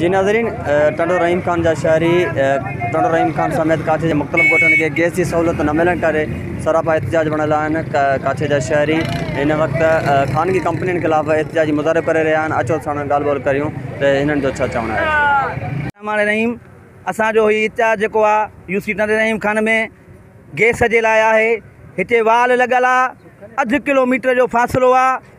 जी नाज़रीन टंडो रहीम ख़ान जा शहरी टंडो रहीम ख़ान समेत काछे जे मुख़्तलिफ़ ॻोठनि खे गैस जी सहूलियत न मिलण करे सरापा एहतजाज बणियल आहिनि। काछे जा शहरी हिन वक़्तु ख़ानगी कंपनियुनि ख़िलाफ़ एहतजाजी मुज़ाहिरो करे रहिया आहिनि। अचो साण ॻाल्हि ॿोल करियूं त हिननि जो छा रहीम, असांजो हीउ इतिहास जेको आहे यूसी टंडे रहीम खान में गैस जे लाइ आहे। हिते वाल लॻल आहे अधु किलोमीटर जो फ़ासिलो आहे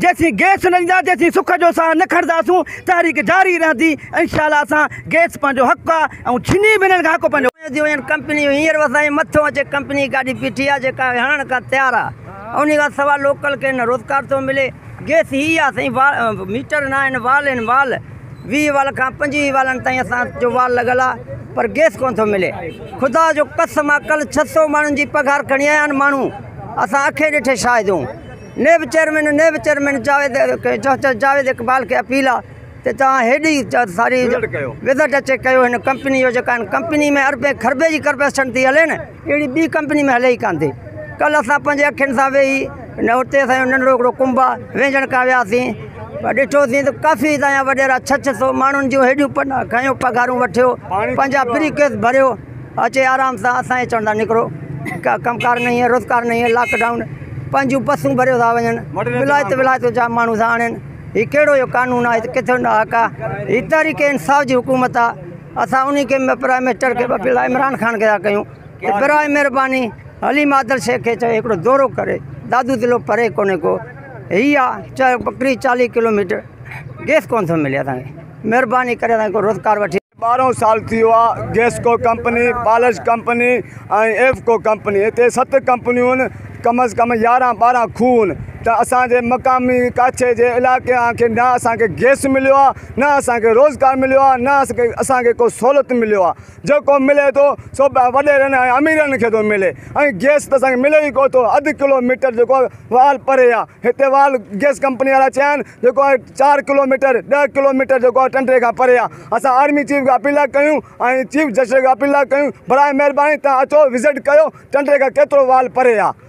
जेसीं गैस न ॾींदा जेसीं सुख जो साह न जारी रहंदी। इनशा असां गैस पंहिंजो हक़ु छिनी बि हिननि खां हक़ु पंहिंजो। थी वञनि कंपनी, हींअर असांजे मथां अचे कंपनी, गाॾी बीठी आहे जेका हणण खां तयारु आहे उन खां लोकल खे रोज़गार थो मिले। गैस हीअ आहे साईं वाल मीटर न वाल आहिनि, वाल। वीह वाल खां पंजवीह वालनि ताईं वाल लॻल आहे पर गैस कोन थो मिले। ख़ुदा जो कसम कल्ह छह सौ माण्हुनि जी पघार खणी आया आहिनि माण्हू। असां अखे ॾिठे शायदि नेब चेयरमैन नेब चेयरमैन जावेद जावेद इक़बाल खे अपील। आहे त तव्हां हेॾी सारी विज़ट अचे कयो। हिन कंपनी जो जेका आहिनि कंपनी में अरबे खरबे जी करपेशन थी हले न अहिड़ी ॿी कंपनी में हले ई कान थी कल्ह असां पंहिंजे अखियुनि सां वेही न हुते असांजो नंढिड़ो हिकिड़ो कुंभ आहे वेझण खां वियासीं ॾिठोसीं त काफ़ी तव्हांजा वॾेरा छह छह सौ माण्हुनि जूं हेॾियूं पन खयो पघारूं वठियो। पंहिंजा फ्री केस भरियो। अचे आराम सां असांजे चवंदा निकिरो। का कमकार न आहे रोज़गार न आहे लॉकडाउन पंहिंजूं बसूं भरियो था वञनि। विलायत विलायत जा माण्हू था आणनि। हीउ कहिड़ो इहो कानून आहे किथे न हक़ आहे हीअ तरीक़े इंसाफ़ जी हुकूमत आहे असां उन खे प्राइम मिनिस्टर खे इमरान ख़ान खे था कयूं की महिरबानी हलीम आदल शेख खे चयो हिकिड़ो दौरो करे। दादू दिलो परे कोन्हे को। हीअ आहे च ॿकरी चालीह किलोमीटर। गैस कोन थो मिले असांखे? महिरबानी करे असांखे रोज़गार वठी। ॿारहों साल थी वियो आहे गैसको कंपनी पालश कंपनी ऐं एफको कंपनी। हिते सत कंपनियूं आहिनि कम अज़ कम यारहं ॿारहं खून, त असांजे मक़ामी काछे जे इलाइक़े खे न असांखे गैस मिलियो आहे, न असांखे रोज़गार मिलियो आहे, न असांखे असांखे को सहूलियत मिलियो आहे। मिले थो, सो ऐं अमीरनि खे थो मिले। गैस त असांखे मिले ई कोन थो। अधु किलोमीटर जेको वाल परे आहे, हिते वाल गैस कंपनी वारा चया आहे चारि किलोमीटर, ॾह किलोमीटर आहे टंडे खां परे आहे। असां आर्मी चीफ खे अपील कयूं चीफ जस्टिस खे अपील कयूं, बराए महिरबानी तव्हां अचो, विज़िट कयो, टंडे खां केतिरो वाल परे आहे।